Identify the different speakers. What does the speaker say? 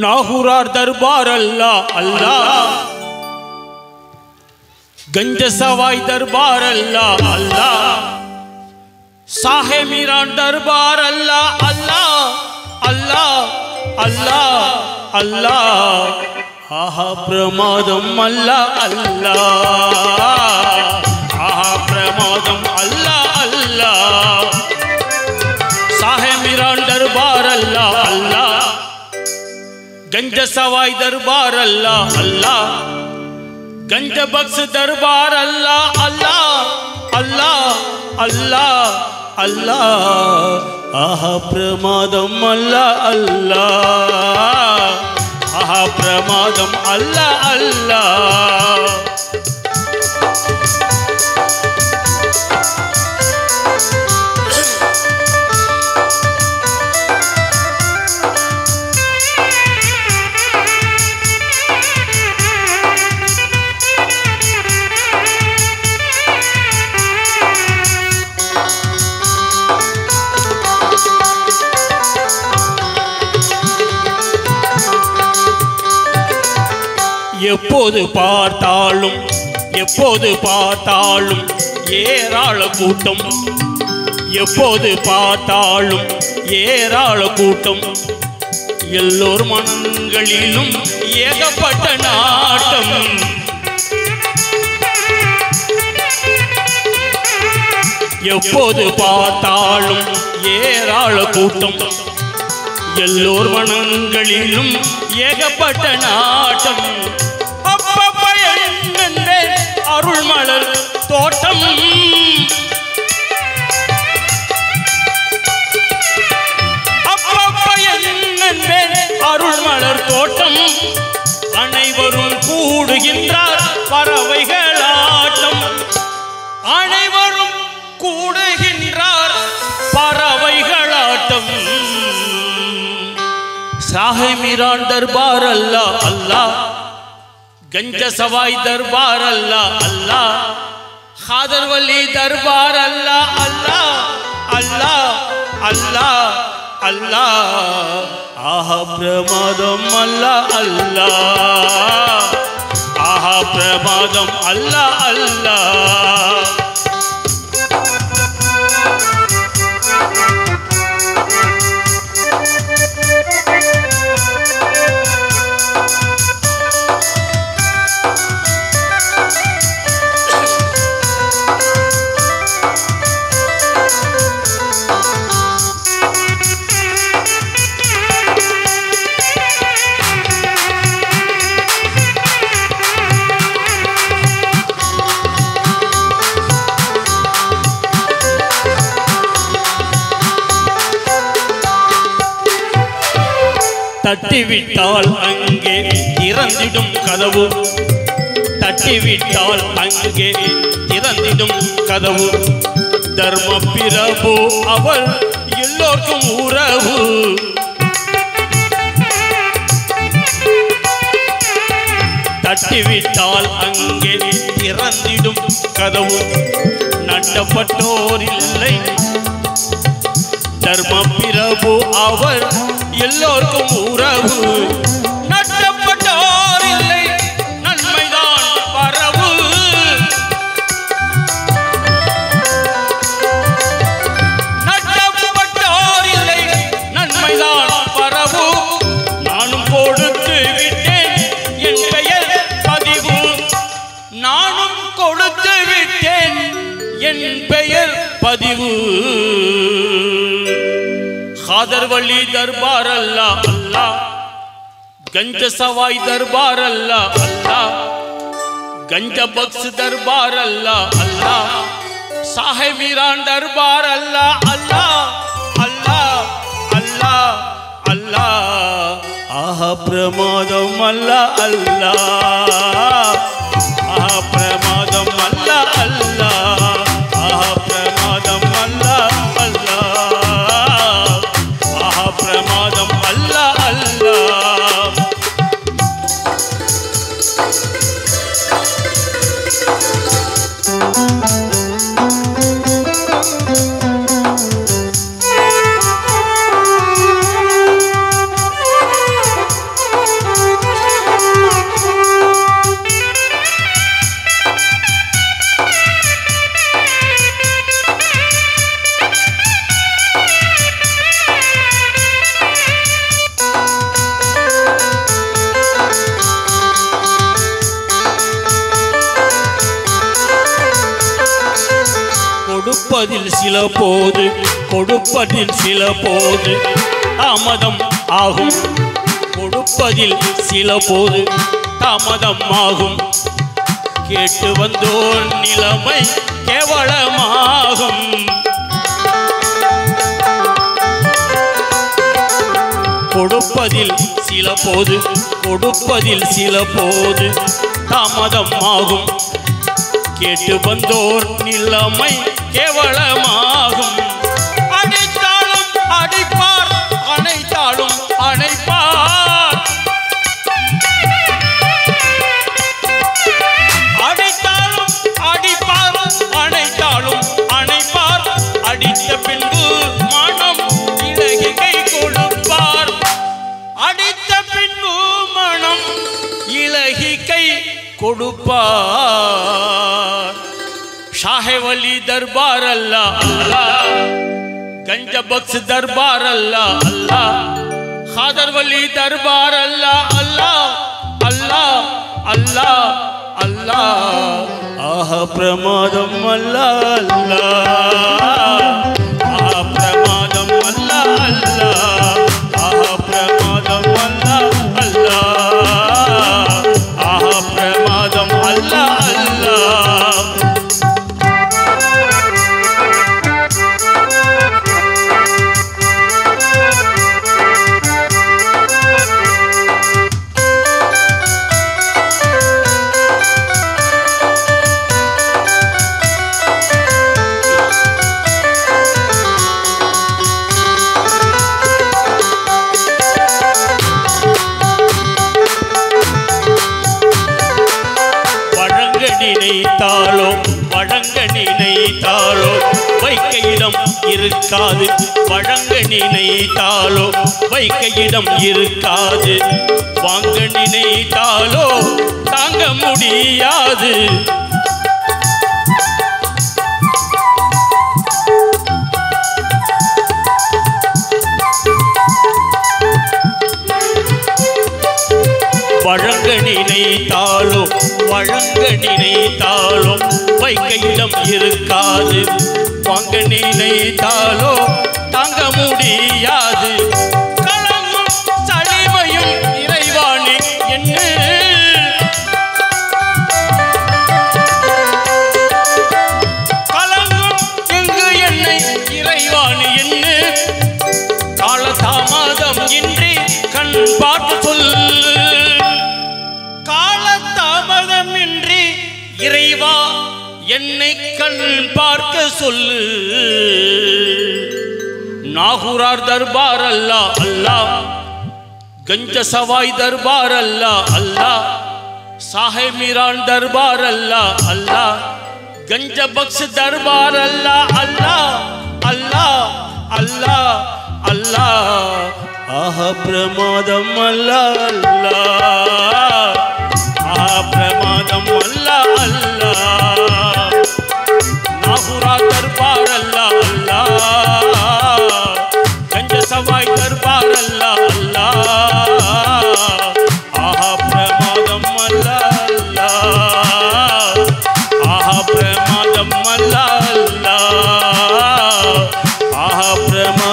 Speaker 1: நாகூரார் தர்பார் அல்லா அல்லா கஞ்ச சவாய் தர்பார் அல்லா அல்லா சாஹே மீரான் தர்பார் அல்லா அல்லா அல்லா அல்லா அல்லா ஆஹா பிரமாதம் அல்லா அல்லா ஆஹா பிரமாதம் அல்லா गंज सवाई दरबार अल्लाह अल्लाह गंज बख्श दरबार अल्लाह अल्लाह अल्लाह अल्लाह अल्लाह आहा प्रमादम अल्लाह अल्लाह आहा प्रमादम अल्लाह अल्लाह எப்போது பார்த்தாலும் எப்போது பார்த்தாலும் ஏராள கூட்டம். எப்போது பார்த்தாலும் ஏராள கூட்டம். எல்லோர் மனங்களிலும் ஏகப்பட்ட நாட்டம். எப்போது பார்த்தாலும் ஏராள கூட்டம். எல்லோர் மனங்களிலும் ஏகப்பட்ட நாட்டம். நின்ற அருள்மலர் தோட்டம். அருள்மலர் தோட்டம். அனைவரும் கூடுகின்றார் பறவைகள் ஆட்டம். அனைவரும் கூடுகின்றார் பறவைகள் ஆட்டம். சாஹிமிரான் தர்பார் அல்லா அல்லாஹ் गंज सवाई दरबार अल्लाह अल्लाह खादर वली दरबार अल्लाह अल्लाह अल्लाह अल्लाह अल्लाह आह प्रमादम अल्लाह अल्लाह आह प्रमादम अल्लाह अल्लाह தட்டிவிட்டால் அங்கே திறந்திடும் கதவு. தட்டிவிட்டால் அங்கே திறந்திடும் கதவு. தர்ம பிரபு அவள் எல்லோருக்கும் உறவு. தட்டிவிட்டால் அங்கே திறந்திடும் கதவு. நட்டப்பட்டோர் இல்லை. தர்ம பிரபு அவர் எல்லோருக்கும் உறவு. நட்டப்பட்டோர் இல்லை நன்மைதான் வரவு நட்டப்பட்டோர் இல்லை நன்மைதான் வரவு நானும் கொடுத்து விட்டேன் என் பெயர் பதிவு. நானும் கொடுத்து விட்டேன் என் பெயர் பதிவு. ஹாதர்வள்ளி தர்பார் அல்லா அல்லா. கஞ்ச சவாய் தர்பார் அல்லா அல்லா. கஞ்ச பக்ஸ் தர்பார் அல்லா அல்லா. சாஹிப் வீரான் தர்பார் அல்லா அல்லா. அல்லா அல்லா அல்லா. ஆஹா பிரமாதம் அல்லா அல்லா. கொடுப்பதில் சில போது கொடுப்பதில் சில போது தாமதம் ஆகும். கொடுப்பதில் சில போது தாமதம் ஆகும். கேட்டு வந்தோர் நிலைமை கேவலமாகும். கொடுப்பதில் சில போது கொடுப்பதில் சில போது தாமதம் ஆகும். கேட்டு வந்தோர் நிலைமை கேவலமாகும். அடித்தாலும் அடிப்பார் அனைத்தாலும் அணைப்பார். அடித்தாலும் அடிப்பார் அனைத்தாலும் அணைப்பார். அடித்த பின்பு மனம் இலகி கை கொடுப்பார். அடித்த பின்பு மனம் இலகி கை கொடுப்பார். शाह वली दरबार अल्लाह अल्लाह। गंज बख्श दरबार अल्लाह अल्लाह। खादर वली दरबार अल्लाह अल्लाह अल्लाह अल्लाह अल्लाह। आह प्रमादम अल्लाह अल्लाह। நினைத்தாலோ வைக்க இடம் இருக்காது. வழங்க நினைத்தாலோ வைக்க இடம் இருக்காது. வாங்க நினைத்தாலோ தாங்க முடியாது. வழங்க நினைத்தாலோ வழங்க நினைத்தாலும் வைக்கையிடம் இருக்காது. வாங்க நினைத்தாலோ தாங்க முடியாது. என்னை கண் பார்க்க சொல்லு. நாகூரார் தர்பார் அல்லா அல்லா. கஞ்ச சவாய் தர்பார் அல்லா அல்லா. சாஹே மீரான் தர்பார் அல்லா அல்லா. கஞ்ச பக்ஷ் தர்பார் அல்லா அல்லா. அல்லா அல்லா அல்லா. ஆஹ பிரமாதம் அல்லா அல்லா. ஆ பிரமாதம் அல்லா அல்லா. महाप्रभा